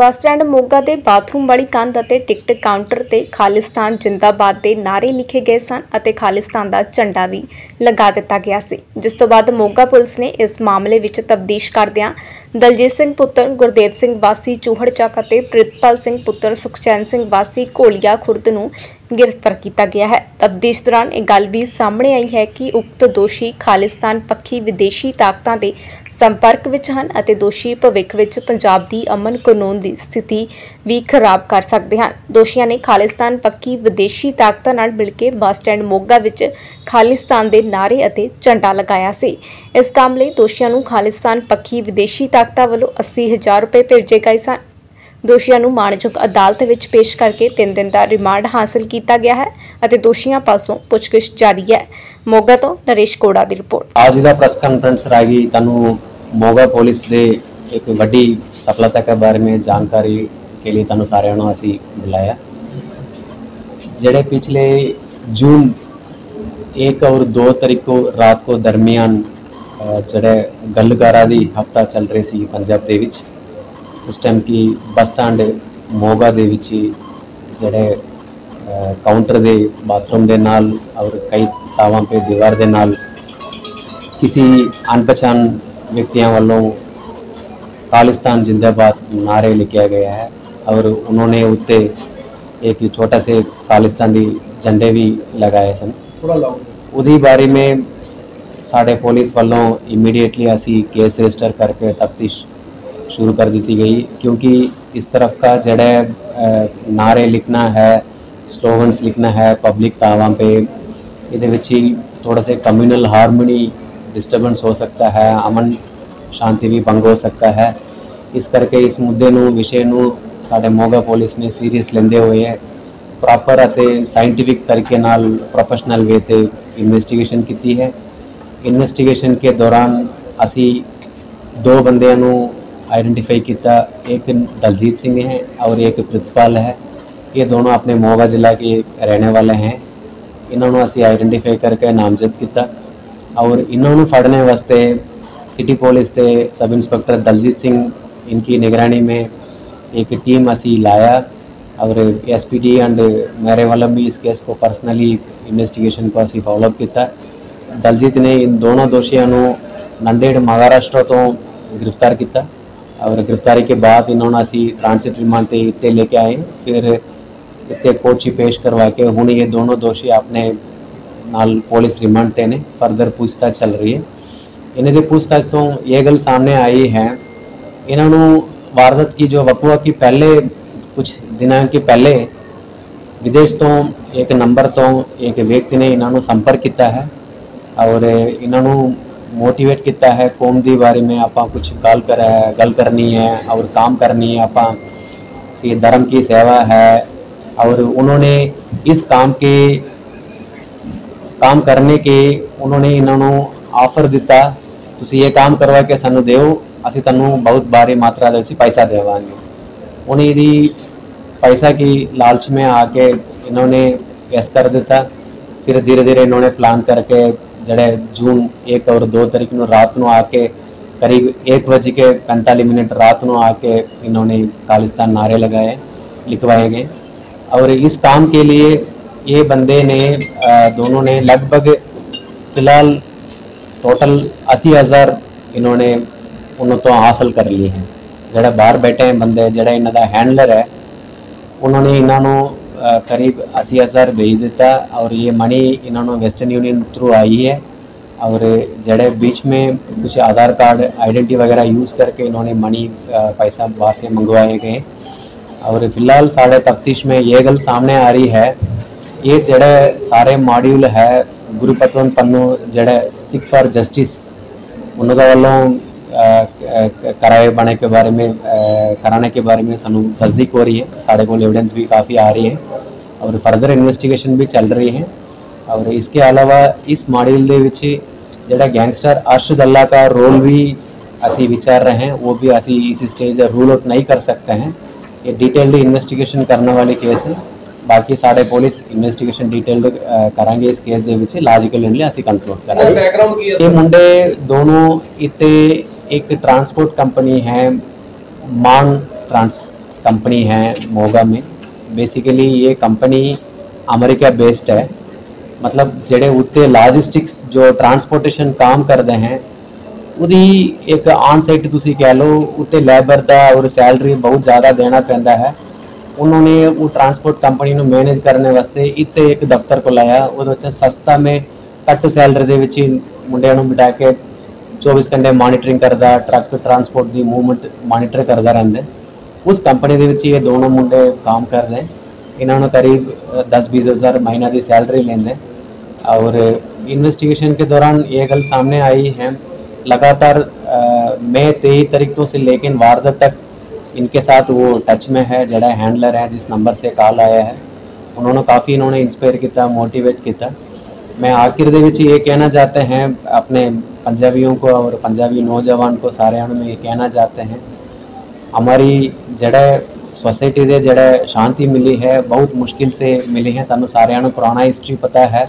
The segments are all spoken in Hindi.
ਬੱਸ ਸਟੈਂਡ ਮੋਗਾ ਦੇ ਬਾਥਰੂਮ ਵਾਲੀ ਕੰਧ ਅਤੇ ਟਿਕਟ ਕਾਊਂਟਰ ਤੇ ਖਾਲਿਸਤਾਨ ਜਿੰਦਾਬਾਦ ਦੇ ਨਾਅਰੇ ਲਿਖੇ ਗਏ ਸਨ ਅਤੇ ਖਾਲਿਸਤਾਨ ਦਾ ਝੰਡਾ ਵੀ ਲਗਾ ਦਿੱਤਾ ਗਿਆ ਸੀ। ਜਿਸ ਤੋਂ ਬਾਅਦ ਮੋਗਾ ਪੁਲਿਸ ਨੇ ਇਸ ਮਾਮਲੇ ਵਿੱਚ ਤਬਦੀਸ਼ ਕਰਦਿਆਂ ਦਲਜੀਤ ਸਿੰਘ ਪੁੱਤਰ, ਗੁਰਦੇਵ ਸਿੰਘ ਵਾਸੀ, ਚੂਹੜ ਚੱਕ ਅਤੇ ਪ੍ਰਿਤਪਾਲ ਸਿੰਘ ਪੁੱਤਰ, ਸੁਖਚੈਨ ਸਿੰਘ ਵਾਸੀ ਘੋਲੀਆ ਖੁਰਦ ਨੂੰ ਗ੍ਰਿਫਤਾਰ ਕੀਤਾ ਗਿਆ ਹੈ। ਤਬਦੀਸ਼ ਦੌਰਾਨ ਇਹ ਗੱਲ ਵੀ ਸਾਹਮਣੇ ਆਈ ਹੈ ਕਿ ਉਕਤ ਦੋਸ਼ੀ ਖਾਲਿਸਤਾਨ ਪੱਖੀ ਵਿਦੇਸ਼ੀ ਤਾਕਤਾਂ ਦੇ ਸੰਪਰਕ ਵਿੱਚ ਹਨ ਅਤੇ ਦੋਸ਼ੀ ਭਵਿੱਖ ਵਿੱਚ ਪੰਜਾਬ ਦੀ ਅਮਨ ਕਾਨੂੰਨ ਦੀ ਸਥਿਤੀ ਵੀ ਖਰਾਬ ਕਰ ਸਕਦੇ ਹਨ। ਦੋਸ਼ੀਆਂ ਨੇ ਖਾਲਿਸਤਾਨ ਪੱਖੀ ਵਿਦੇਸ਼ੀ ਤਾਕਤਾਂ ਨਾਲ ਮਿਲ ਕੇ ਬੱਸ ਸਟੈਂਡ ਮੋਗਾ ਵਿੱਚ ਖਾਲਿਸਤਾਨ ਦੇ ਨਾਅਰੇ ਅਤੇ ਝੰਡਾ ਲਗਾਇਆ ਸੀ। ਇਸ ਕੰਮ ਲਈ ਦੋਸ਼ੀਆਂ ਨੂੰ ਖਾਲਿਸਤਾਨ ਪੱਖੀ ਵਿਦੇਸ਼ੀ ਤਾਕਤਾਂ ਵੱਲੋਂ 80000 ਰੁਪਏ ਭੇਜੇ ਗਏ ਸਨ। ਦੋਸ਼ੀਆਂ ਨੂੰ ਮਾਣਯੋਗ ਅਦਾਲਤ ਵਿੱਚ ਪੇਸ਼ ਕਰਕੇ ਤਿੰਨ ਦਿਨ ਦਾ ਰਿਮਾਂਡ ਹਾਸਲ ਕੀਤਾ ਗਿਆ ਹੈ ਅਤੇ ਦੋਸ਼ੀਆਂ ਪਾਸੋਂ ਪੁੱਛਗਿੱਛ ਜਾਰੀ ਹੈ। ਮੋਗਾ ਤੋਂ ਨਰੇਸ਼ ਕੋੜਾ ਦੀ ਰਿਪੋਰਟ। ਅੱਜ ਦਾ ਪ੍ਰੈਸ ਕਾਨਫਰੰਸ ਰਾਹੀਂ ਤੁਹਾਨੂੰ ਮੋਗਾ ਪੁਲਿਸ ਦੇ ਇੱਕ ਵੱਡੀ ਸਫਲਤਾ ਦੇ ਬਾਰੇ ਵਿੱਚ ਜਾਣਕਾਰੀ ਕੇ ਲਈ ਤੁਹਾਨੂੰ ਸਾਰਿਆਂ ਨੂੰ ਅਸੀਂ ਬੁਲਾਇਆ। ਜਿਹੜੇ ਪਿਛਲੇ ਜੂਨ 1 ਔਰ 2 ਤਰੀਕ ਨੂੰ ਰਾਤ ਕੋ ਦਰਮਿਆਨ ਜਿਹੜੇ ਗੱਲਕਾਰਾਂ ਦੀ ਹਫਤਾ ਚੱਲ ਰਹੀ ਸੀ ਪੰਜਾਬ ਦੇ ਵਿੱਚ ਉਸ ਟਾਈਮ ਕੀ ਬੱਸ ਸਟੈਂਡ ਮੋਗਾ ਦੇ ਵਿੱਚ ਹੀ ਜਿਹੜੇ ਅ, ਕਾਊਂਟਰ ਦੇ ਬਾਥਰੂਮ ਦੇ ਨਾਲ ਔਰ ਕਈ ਥਾਵਾਂ 'ਤੇ ਦੀਵਾਰ ਦੇ ਨਾਲ किसी अनपहचान व्यक्तियों वालों खालिस्तान जिंदाबाद नारे लिखा गया है और उन्होंने उत्ते एक छोटा से खालिस्तानी झंडे भी लगाए सन ਉਹਦੀ ਬਾਰੇ में ਸਾਡੇ ਪੁਲਿਸ ਵੱਲੋਂ ਇਮੀਡੀਏਟਲੀ ਅਸੀਂ ਕੇਸ ਰਜਿਸਟਰ ਕਰਕੇ ਤਫਤੀਸ਼ शुरू कर दी गई क्योंकि इस तरफ का जड़ा अ, नारे लिखना है स्लोगन्स लिखना है पब्लिक तावां पे ਇਹਦੇ ਵਿੱਚ ਹੀ ਥੋੜਾ ਸੇ ਕਮਿਊਨਲ ਹਾਰਮੋਨੀ ਡਿਸਟਰਬੈਂਸ ਹੋ ਸਕਦਾ ਹੈ ਅਮਨ ਸ਼ਾਂਤੀ ਵੀ ਭੰਗ ਹੋ ਸਕਦਾ ਹੈ ਇਸ ਕਰਕੇ ਇਸ ਮੁੱਦੇ ਨੂੰ ਵਿਸ਼ੇ ਨੂੰ ਸਾਡੇ ਮੋਗਾ ਪੁਲਿਸ ਨੇ ਸੀਰੀਅਸ ਲੈਂਦੇ ਹੋਏ ਪ੍ਰੋਪਰ ਅਤੇ ਸਾਇੰਟਿਫਿਕ ਤਰੀਕੇ ਨਾਲ ਪ੍ਰੋਫੈਸ਼ਨਲ ਵੇ ਤੇ ਇਨਵੈਸਟੀਗੇਸ਼ਨ ਕੀਤੀ ਹੈ ਇਨਵੈਸਟੀਗੇਸ਼ਨ ਕੇ ਦੌਰਾਨ ਅਸੀਂ दो ਬੰਦਿਆਂ ਨੂੰ ਆਇਡੈਂਟੀਫਾਈ ਕੀਤਾ एक दलजीत सिंह है और एक प्रितपाल है ये दोनों अपने मोगा जिला के रहने वाले हैं ਇਹਨਾਂ ਨੂੰ ਅਸੀਂ ਆਇਡੈਂਟੀਫਾਈ ਕਰਕੇ ਨਾਮਜ਼ਦ ਕੀਤਾ ਔਰ ਇਹਨਾਂ ਨੂੰ ਫੜਨੇ ਵਾਸਤੇ ਸਿਟੀ ਪੁਲਿਸ ਤੇ ਸਬ इंस्पेक्टर दलजीत सिंह इनकी निगरानी में एक टीम ਅਸੀਂ ਲਾਇਆ और एसपीडी एंड मेरे वाला भी इस केस को पर्सनली इन्वेस्टिगेशन को ਅਸੀਂ ਫਾਲੋ ਅਪ ਕੀਤਾ ਦਲਜੀਤ ਨੇ ਇਨ ਦੋਨੋਂ ਦੋਸ਼ੀਆਂ ਨੂੰ ਨੰਦੇੜ ਮਹਾਰਾਸ਼ਟਰ ਤੋਂ ਗ੍ਰਿਫਤਾਰ ਕੀਤਾ और गिरफ्तारी के बाद इन्होंने असी ट्रांसिट रिमांड से इतने लेके आए। फिर इतने कोर्ट पेश करवा के हूँ ये दोनों दोषी अपने नाल पुलिस रिमांड पर ने फर्दर पूछताछ चल रही है। इन्हें पूछताछ तो ये गल सामने आई है। इन्हों वारदात की जो वकुआ की पहले, कुछ दिनों के पहले विदेश तो एक नंबर तो एक व्यक्ति ने इन्हों संपर्क किया है। और इन्हों ਮੋਟੀਵੇਟ ਕੀਤਾ ਹੈ ਕੌਮ ਦੇ ਬਾਰੇ में ਆਪਾਂ ਕੁਝ ਗੱਲ ਕਰ ਗੱਲ ਕਰਨੀ है और काम करनी है ਆਪਾਂ से धर्म की सेवा है और उन्होंने इस काम के काम करने के उन्होंने ਇਹਨਾਂ ਨੂੰ ਆਫਰ ਦਿੱਤਾ ਤੁਸੀਂ ਇਹ ਕੰਮ ਕਰਵਾ ਕੇ ਸਾਨੂੰ ਦਿਓ ਅਸੀਂ ਤੁਹਾਨੂੰ ਬਹੁਤ ਭਾਰੀ ਮਾਤਰਾ ਦੇ ਵਿੱਚ ਪੈਸਾ ਦੇਵਾਂਗੇ ਉਹਨੇ ਇਹਦੀ पैसा की लालच में आके इन्होंने केस कर देता फिर धीरे धीरे इन्होंने प्लान करके जड़े जून एक और दो तारीख દો रात नो आके, करीब एक बज के पैंतालीस मिनट रात नो आके इन्होंने खालिस्तान नारे लगाए, लिखवाए गए। और इस काम के लिए ये बंदे ने दोनों ने लगभग फ़िलहाल टोटल अस्सी हज़ार इन्होंने उन्होंने तो हासिल कर लिए हैं। जड़े बाहर बैठे हैं बंदे, जड़े इन्हों का हैंडलर है, उन्होंने इन्हों करीब अस्सी हज़ार भेज दिता और ये मनी इन्होंने वेस्टर्न यूनियन थ्रू आई है और जड़े बीच में कुछ आधार कार्ड आइडेंटिटी वगैरह यूज़ करके इन्होंने मनी पैसा वहाँ से मंगवाए गए और फ़िलहाल साढ़े तफ्तीश में ये गल सामने आ रही है ये जड़े सारे मॉड्यूल है गुरु पतवंत पन्नू जड़े सिख फॉर जस्टिस उन्होंने वालों कराए बने के बारे में अ, कराने के बारे में सानू तस्दीक हो रही है साढ़े को एविडेंस भी काफ़ी आ रही है और फर्दर इन्वेस्टिगेशन भी चल रही है और इसके अलावा इस मॉड्यूल ਦੇ ਵਿੱਚ ਜਿਹੜਾ ਗੈਂਗਸਟਰ ਅਰਸ਼ਦ ਅੱਲਾ का रोल भी ਅਸੀਂ विचार रहे हैं वो भी ਅਸੀਂ इस स्टेज रूल आउट नहीं कर सकते हैं ये डिटेल्ड इन्वेस्टिगेशन करने वाली केस है ਬਾਕੀ ਸਾਡੇ ਪੁਲਿਸ ਇਨਵੈਸਟੀਗੇਸ਼ਨ ਡਿਟੇਲਡ ਕਰਾਂਗੇ ਇਸ ਕੇਸ ਦੇ ਵਿੱਚ ਲੌਜੀਕਲ ਲਈ ਅਸੀਂ ਕੰਕਲੂਡ ਕਰਾਂਗੇ ਬੈਕਗ੍ਰਾਉਂਡ ਕੀ ਹੈ ਇਹ ਮੁੰਡੇ ਦੋਨੋਂ ਇੱਥੇ ਇੱਕ ਟਰਾਂਸਪੋਰਟ ਕੰਪਨੀ ਹੈ ਮਾਨ ਟਰਾਂਸ कंपनी है मोगा में बेसिकली ये कंपनी अमेरिका बेस्ड है मतलब ਜਿਹੜੇ ਉੱਤੇ ਲੌਜਿਸਟਿਕਸ ਜੋ ਟਰਾਂਸਪੋਰਟੇਸ਼ਨ ਕੰਮ ਕਰਦੇ ਹਨ ਉਹਦੀ ਇੱਕ ਆਨ ਸਾਈਟ ਤੁਸੀਂ ਕਹਿ ਲਓ ਉੱਤੇ ਲੇਬਰ ਦਾ ਔਰ ਸੈਲਰੀ ਬਹੁਤ ਜ਼ਿਆਦਾ ਦੇਣਾ ਪੈਂਦਾ ਹੈ ਉਹਨਾਂ ਨੇ ਉਹ ਟਰਾਂਸਪੋਰਟ ਕੰਪਨੀ ਨੂੰ ਮੈਨੇਜ ਕਰਨ ਵਾਸਤੇ ਇੱਥੇ ਇੱਕ ਦਫ਼ਤਰ ਕੋਲਾਇਆ ਉਹਦੇ ਵਿੱਚ ਸਸਤਾ ਮੇ ਘੱਟ ਸੈਲਰੀ ਦੇ ਵਿੱਚ ਹੀ ਮੁੰਡਿਆਂ ਨੂੰ ਬਿਠਾ ਕੇ 24 ਘੰਟੇ ਮੋਨੀਟਰਿੰਗ ਕਰਦਾ ਟਰੱਕ ਟਰਾਂਸਪੋਰਟ ਦੀ ਮੂਵਮੈਂਟ ਮੋਨੀਟਰ ਕਰਦਾ ਰਹਿੰਦਾ ਉਸ ਕੰਪਨੀ ਦੇ ਵਿੱਚ ਇਹ ਦੋਨੋਂ ਮੁੰਡੇ ਕੰਮ ਕਰਦੇ ਹਨ ਇਹਨਾਂ ਨੂੰ करीब 10-20 हज़ार महीना की सैलरी लेंगे और इन्वेस्टिगेशन के दौरान ये गल सामने आई है लगातार अ, मई तेईस तारीख तो से लेकिन वारदात तक इनके साथ वो टच में है जड़ा हैंडलर है जिस नंबर से कॉल आया है उन्होंने काफ़ी इन्होंने इंस्पायर किया मोटिवेट किया मैं आखिर ये कहना चाहते हैं, अपने पंजाबियों को और पंजाबी नौजवान को सारे में ये कहना चाहते हैं। हमारी जड़े सोसाइटी दे जड़े शांति मिली है, बहुत मुश्किल से मिली है तुम सारे पुराना हिस्ट्री पता है।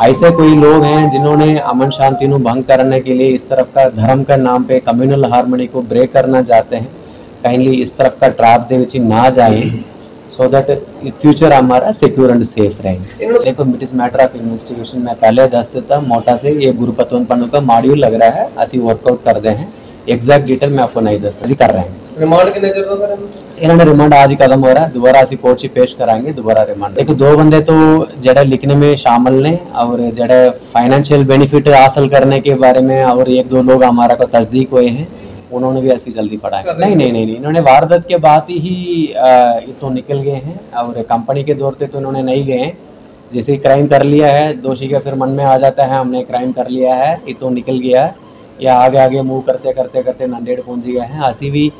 ऐसे कोई लोग हैं जिन्होंने अमन शांति को भंग करने के लिए इस तरफ़ का धर्म का नाम पे कम्युनल हारमोनी को ब्रेक करना चाहते हैं। काइंडली इस तरफ़ का ट्रैप दे ना जाए। सो दैट फ्यूचर हमारा सिक्योर एंड सेफ़ रहे। It is matter of investigation मैं पहले दस देता मोटा से ये गुरु पतवन पन्नों का मॉड्यूल लग रहा है ऐसी वर्कआउट कर रहे हैं। एग्जैक्ट डिटेल मैं आपको नहीं दस कर रहे हैं। रिमांड की रिमांड आज ही खत्म हो रहा है दोबारा ऐसी कोर्ट से पेश कराएँगे दोबारा रिमांड देखो दो बंदे तो जड़े लिखने में शामिल ने और जड़े फाइनेंशियल बेनिफिट हासिल करने के बारे में और एक दो लोग हमारा को तस्दीक हुए हैं। उन्होंने भी ऐसी जल्दी पढ़ाया नहीं नहीं नहीं नहीं इन्होंने वारदात के बाद ही ये तो निकल गए हैं और कंपनी के दौर पे तो इन्होंने नहीं गए हैं। जैसे क्राइम कर लिया है दोषी का फिर मन में आ जाता है हमने क्राइम कर लिया है ये तो निकल गया है। या आगे आगे मूव करते करते करते नंदेड़ पहुँच गए हैं। असी भी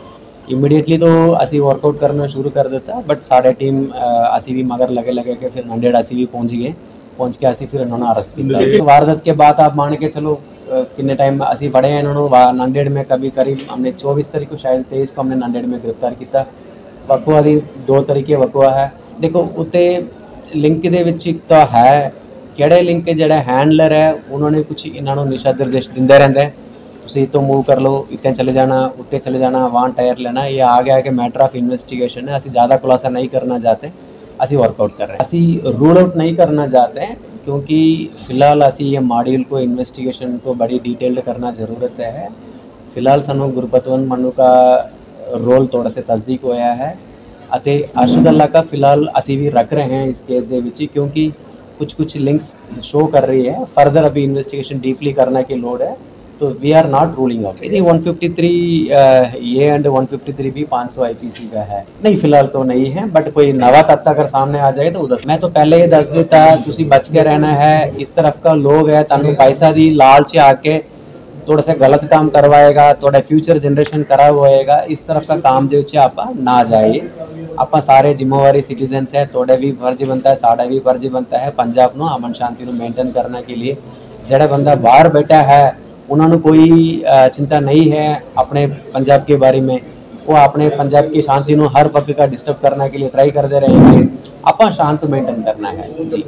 इमिडिएटली तो असी वर्कआउट करना शुरू कर देता बट सारे टीम असी भी मगर लगे लगे के फिर नंदेड़ असी भी पहुँच गए। पहुँच के असी फिर उन्होंने अरेस्ट किया। वारदात के बाद आप मान के चलो कितने टाइम असी बड़े हैं इन्होंने नांदेड़ में कभी करीब हमने चौबीस तारीख को शायद तेईस को हमने नांदेड़ में गिरफ़्तार किया ਵਕਵਾ ਦੀ ਦੋ ਤਰੀਕੇ ਵਕਵਾ ਹੈ ਦੇਖੋ ਉਤੇ ਲਿੰਕ ਦੇ ਵਿੱਚ ਇੱਕ ਤਾਂ ਹੈ ਕਿਹੜੇ ਲਿੰਕ ਜਿਹੜਾ ਹੈਂਡਲਰ ਹੈ ਉਹਨਾਂ ਨੇ ਕੁਝ ਇਹਨਾਂ ਨੂੰ ਨਿਸ਼ਾ ਨਿਰਦੇਸ਼ ਦਿੰਦੇ ਰਹਿੰਦੇ ਤੁਸੀਂ ਤੋਂ ਮੂਵ ਕਰ ਲਓ ਇੱਥੇ ਚਲੇ ਜਾਣਾ ਉੱਤੇ ਚਲੇ ਜਾਣਾ ਵਾਂ ਟਾਇਰ ਲੈਣਾ ਇਹ ਆ ਗਿਆ ਕਿ ਮੈਟਰ ਆਫ ਇਨਵੈਸਟੀਗेशन ਹੈ ਅਸੀਂ ਜ਼ਿਆਦਾ ਖੁਲਾਸਾ ਨਹੀਂ ਕਰਨਾ ਚਾਹਤੇ ਅਸੀਂ वर्कआउट कर रहे हैं ਅਸੀਂ रूल आउट नहीं करना चाहते हैं क्योंकि फ़िलहाल असी ये मॉड्यूल को इन्वेस्टिगेशन को बड़ी डिटेल्ड करना ज़रूरत है। फ़िलहाल सू गुरपतवंत मनु का रोल थोड़ा से तस्दीक होया है। अरशद अल्लाह का फ़िलहाल असी भी रख रहे हैं इस केस के क्योंकि कुछ कुछ लिंक्स शो कर रही है। फर्दर अभी इन्वेस्टिगेशन डीपली करना की लोड है। तो we are not ruling out यदि 153 ये एंड 153 भी 500 आईपीसी का है नहीं फिलहाल तो नहीं है बट कोई नवा तथ्य अगर सामने आ जाए तो उधर मैं तो पहले ही दस देता ਤੁਸੀਂ बच के रहना है इस तरफ का लोग है ਤੁਹਾਨੂੰ पैसा ਦੀ लालच आके थोड़ा सा गलत काम करवाएगा थोड़ा फ्यूचर जनरेशन खराब होएगा इस तरफ का काम ਦੇ ਵਿੱਚ ਆਪਾਂ ਨਾ ਜਾਈਏ ਆਪਾਂ ਸਾਰੇ ਜ਼ਿੰਮੇਵਾਰੀ ਸਿਟੀਜ਼ਨਸ ਹੈ ਤੁਹਾਡਾ ਵੀ ਫਰਜ਼ ਬਣਦਾ ਹੈ ਸਾਡਾ ਵੀ ਫਰਜ਼ ਬਣਦਾ ਹੈ ਪੰਜਾਬ ਨੂੰ ਅਮਨ ਸ਼ਾਂਤੀ ਨੂੰ ਮੇਨਟੇਨ ਕਰਨਾ के लिए ਜਿਹੜਾ ਬੰਦਾ ਬਾਹਰ ਬੈਠਾ ਹੈ ਉਹਨਾਂ ਨੂੰ ਕੋਈ ਅ, चिंता नहीं है अपने पंजाब के बारे में वो अपने पंजाब की शांति ਨੂੰ ਹਰ ਪੱਖ का डिस्टर्ब करने के लिए ट्राई करते रहेंगे ਆਪਾਂ शांत मेंटेन करना है जी